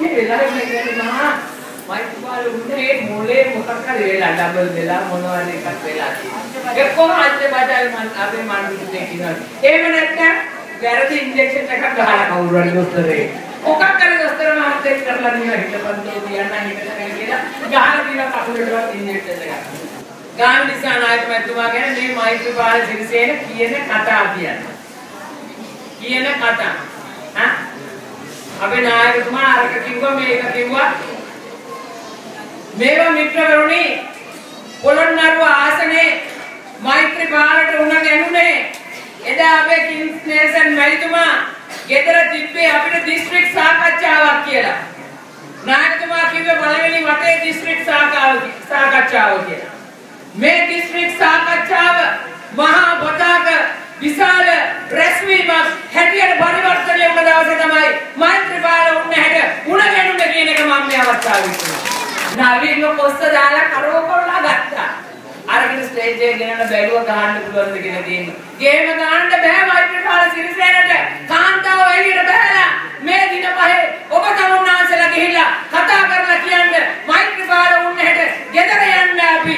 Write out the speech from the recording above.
මේ වෙලාවේ මම කියන්නේ මහා මයිත්පාල උන්නේ මොලේ මොකක් හරි වෙලා ඩබල් වෙලා මොනවද එකක් වෙලා තියෙනවා. එක්කම අච්චේ බඩල් මන් අපේ මනුස්සයෙක් කියනවා. එහෙම නැත්නම් වැරදි ඉන්ජෙක්ෂන් එකක් ගහලා කවුරු හරි දොස්තරේ. මොකක් හරි දොස්තර මහත්තයෙක් කරලා දිනවා හිටපන්දෝ කියන්න හිටගෙන කියලා ගහලා දිනවා කකුලටවත් ඉන්ජෙක්ෂන් එකක්. ගාන නිසා නායක මැතිතුමා ගැන මේ මෛත්‍රීපාල සිරිසේන කියන කතා කියන්නේ. කියන කතා. හා අපේ නායකතුමා අරක කිව්වා මේක කිව්වා. මේවා මිත්‍රවරුනි පොළොන්නරුව ආසනේ මෛත්‍රීපාලට උණ ගැනුනේ. එදා අපේ කින්ස් නේසන් මැතිතුමා ගෙදර තිබ්බේ අපිට දිස්ත්‍රික් සාකච්ඡාවක් කියලා. නායකතුමා කිව්වේ පළවෙනි වටේ දිස්ත්‍රික් සාකච්ඡාව කියලා. මේ දිස්ත්‍රික් සාකච්ඡාව මහා පතාක විශාල රැස්වීමක් හැටියට ආවිතුනා. නවීන කොස්ස දාලා කරෝ කරලා ගත්තා. අරගෙන ස්ටේජ් එක ගෙනන බැලුව ගහන්න පුළුවන්ද කියලා තියෙනවා. ගේම ගහන්න බෑ වෛද්‍යකාර සිරිසේනට. කාන්තාව එළියට බහැලා මේ දින පහේ ඔබ තමුන්නාන්සලා ගිහිලා කතා කරලා කියන්න වෛද්‍යකාර උන්නහෙට ගෙදර යන්න අපි